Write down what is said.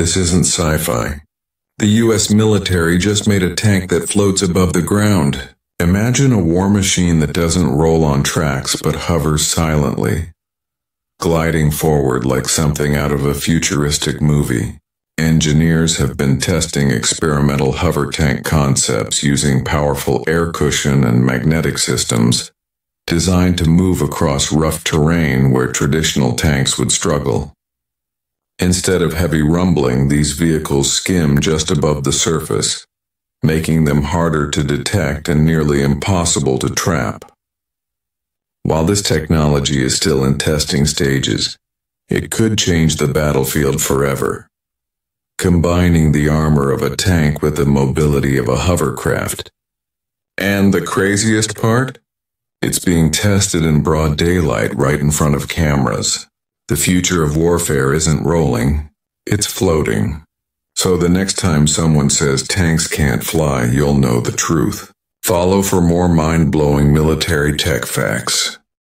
This isn't sci-fi. The US military just made a tank that floats above the ground. Imagine a war machine that doesn't roll on tracks but hovers silently, gliding forward like something out of a futuristic movie. Engineers have been testing experimental hover tank concepts using powerful air cushion and magnetic systems designed to move across rough terrain where traditional tanks would struggle. Instead of heavy rumbling, these vehicles skim just above the surface, making them harder to detect and nearly impossible to trap. While this technology is still in testing stages, it could change the battlefield forever. Combining the armor of a tank with the mobility of a hovercraft. And the craziest part? It's being tested in broad daylight right in front of cameras. The future of warfare isn't rolling, it's floating. So the next time someone says tanks can't fly, you'll know the truth. Follow for more mind-blowing military tech facts.